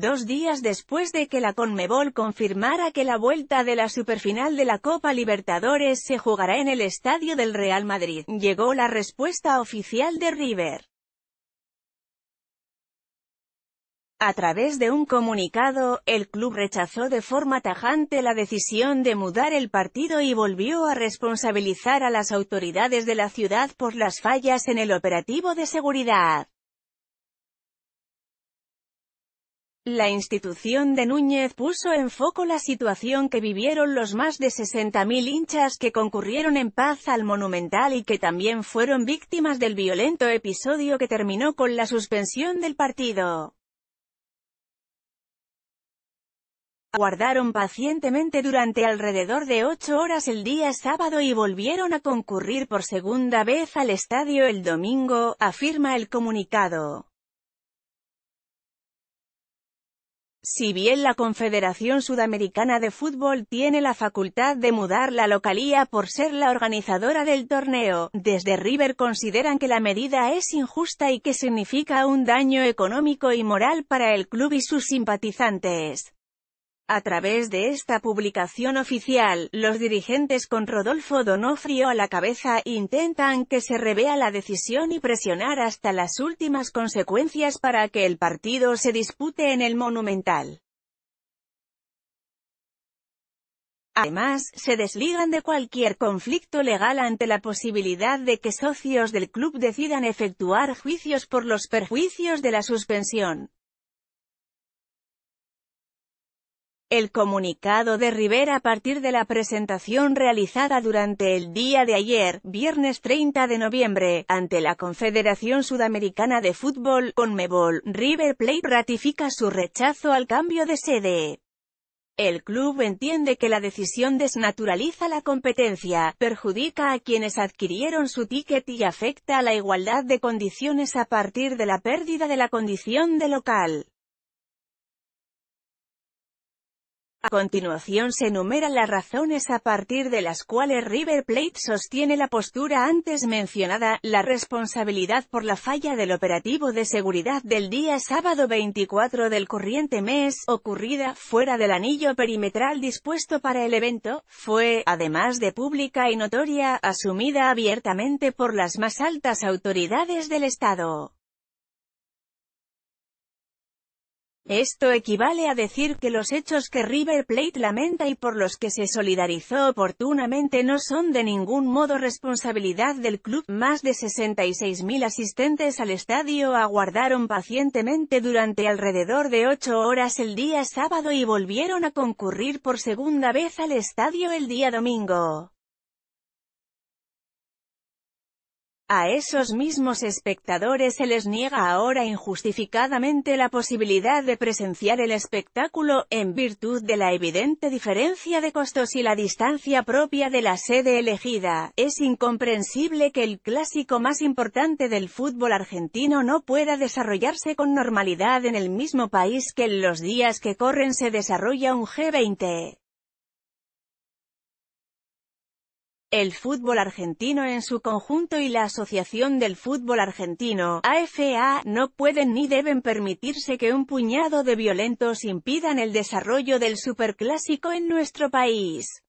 Dos días después de que la Conmebol confirmara que la vuelta de la superfinal de la Copa Libertadores se jugará en el estadio del Real Madrid, llegó la respuesta oficial de River. A través de un comunicado, el club rechazó de forma tajante la decisión de mudar el partido y volvió a responsabilizar a las autoridades de la ciudad por las fallas en el operativo de seguridad. La institución de Núñez puso en foco la situación que vivieron los más de 60.000 hinchas que concurrieron en paz al Monumental y que también fueron víctimas del violento episodio que terminó con la suspensión del partido. Aguardaron pacientemente durante alrededor de ocho horas el día sábado y volvieron a concurrir por segunda vez al estadio el domingo, afirma el comunicado. Si bien la Confederación Sudamericana de Fútbol tiene la facultad de mudar la localía por ser la organizadora del torneo, desde River consideran que la medida es injusta y que significa un daño económico y moral para el club y sus simpatizantes. A través de esta publicación oficial, los dirigentes con Rodolfo Donofrio a la cabeza intentan que se revea la decisión y presionar hasta las últimas consecuencias para que el partido se dispute en el Monumental. Además, se desligan de cualquier conflicto legal ante la posibilidad de que socios del club decidan efectuar juicios por los perjuicios de la suspensión. El comunicado de Rivera a partir de la presentación realizada durante el día de ayer, viernes 30 de noviembre, ante la Confederación Sudamericana de Fútbol, Conmebol, River Plate ratifica su rechazo al cambio de sede. El club entiende que la decisión desnaturaliza la competencia, perjudica a quienes adquirieron su ticket y afecta a la igualdad de condiciones a partir de la pérdida de la condición de local. A continuación se enumeran las razones a partir de las cuales River Plate sostiene la postura antes mencionada, la responsabilidad por la falla del operativo de seguridad del día sábado 24 del corriente mes, ocurrida fuera del anillo perimetral dispuesto para el evento, fue, además de pública y notoria, asumida abiertamente por las más altas autoridades del Estado. Esto equivale a decir que los hechos que River Plate lamenta y por los que se solidarizó oportunamente no son de ningún modo responsabilidad del club. Más de 66.000 asistentes al estadio aguardaron pacientemente durante alrededor de ocho horas el día sábado y volvieron a concurrir por segunda vez al estadio el día domingo. A esos mismos espectadores se les niega ahora injustificadamente la posibilidad de presenciar el espectáculo, en virtud de la evidente diferencia de costos y la distancia propia de la sede elegida. Es incomprensible que el clásico más importante del fútbol argentino no pueda desarrollarse con normalidad en el mismo país que en los días que corren se desarrolla un G20. El fútbol argentino en su conjunto y la Asociación del Fútbol Argentino, AFA, no pueden ni deben permitirse que un puñado de violentos impidan el desarrollo del superclásico en nuestro país.